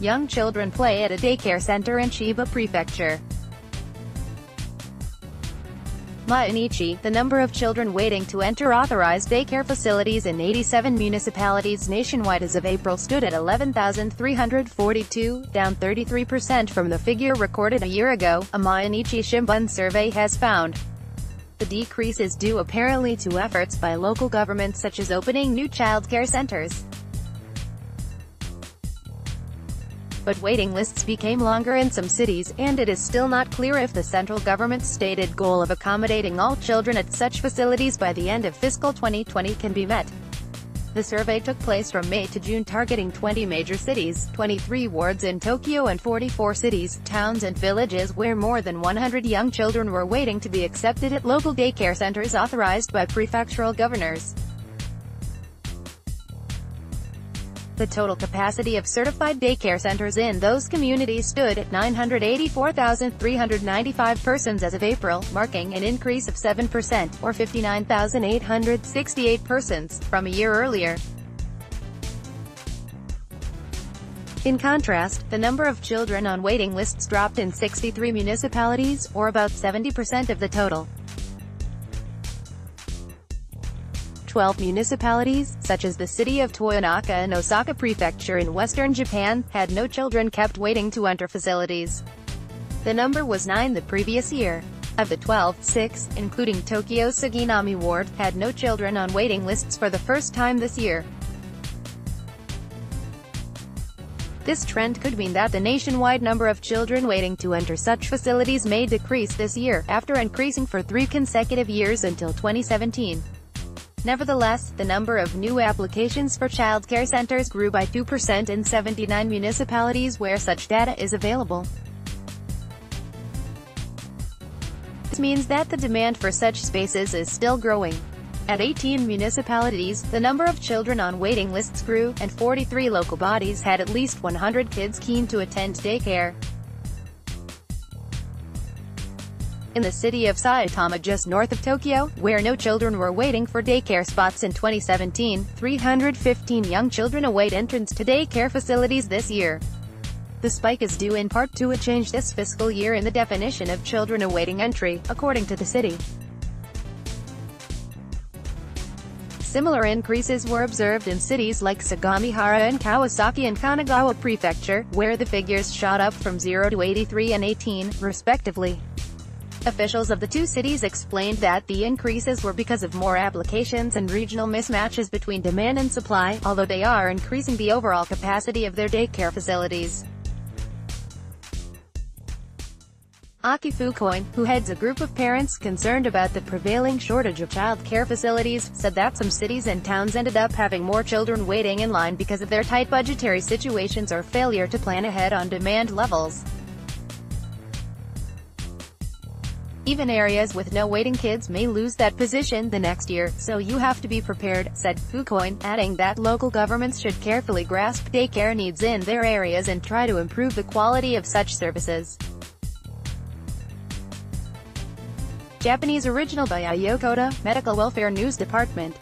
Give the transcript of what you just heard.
young children play at a daycare center in Chiba Prefecture. Mainichi, the number of children waiting to enter authorized daycare facilities in 87 municipalities nationwide as of April stood at 11,342, down 33% from the figure recorded a year ago, a Mainichi Shimbun survey has found. The decrease is due apparently to efforts by local governments such as opening new childcare centers. But waiting lists became longer in some cities, and it is still not clear if the central government's stated goal of accommodating all children at such facilities by the end of fiscal 2020 can be met. The survey took place from May to June targeting 20 major cities, 23 wards in Tokyo and 44 cities, towns and villages where more than 100 young children were waiting to be accepted at local daycare centers authorized by prefectural governors. The total capacity of certified daycare centers in those communities stood at 984,395 persons as of April, marking an increase of 7%, or 59,868 persons, from a year earlier. In contrast, the number of children on waiting lists dropped in 63 municipalities, or about 70% of the total. 12 municipalities, such as the city of Toyonaka and Osaka Prefecture in western Japan, had no children kept waiting to enter facilities. The number was 9 the previous year. Of the 12, 6, including Tokyo's Suginami ward, had no children on waiting lists for the first time this year. This trend could mean that the nationwide number of children waiting to enter such facilities may decrease this year, after increasing for three consecutive years until 2017. Nevertheless, the number of new applications for childcare centers grew by 2% in 79 municipalities where such data is available. This means that the demand for such spaces is still growing. At 18 municipalities, the number of children on waiting lists grew, and 43 local bodies had at least 100 kids keen to attend daycare. In the city of Saitama just north of Tokyo, where no children were waiting for daycare spots in 2017, 315 young children await entrance to daycare facilities this year. The spike is due in part to a change this fiscal year in the definition of children awaiting entry, according to the city. Similar increases were observed in cities like Sagamihara and Kawasaki and Kanagawa Prefecture, where the figures shot up from 0 to 83 and 18, respectively. Officials of the two cities explained that the increases were because of more applications and regional mismatches between demand and supply, although they are increasing the overall capacity of their daycare facilities. Aki Fukuoin, who heads a group of parents concerned about the prevailing shortage of child care facilities, said that some cities and towns ended up having more children waiting in line because of their tight budgetary situations or failure to plan ahead on demand levels. Even areas with no waiting kids may lose that position the next year, so you have to be prepared, said Fukuoin, adding that local governments should carefully grasp daycare needs in their areas and try to improve the quality of such services. Japanese original by Ayokota, Medical Welfare News Department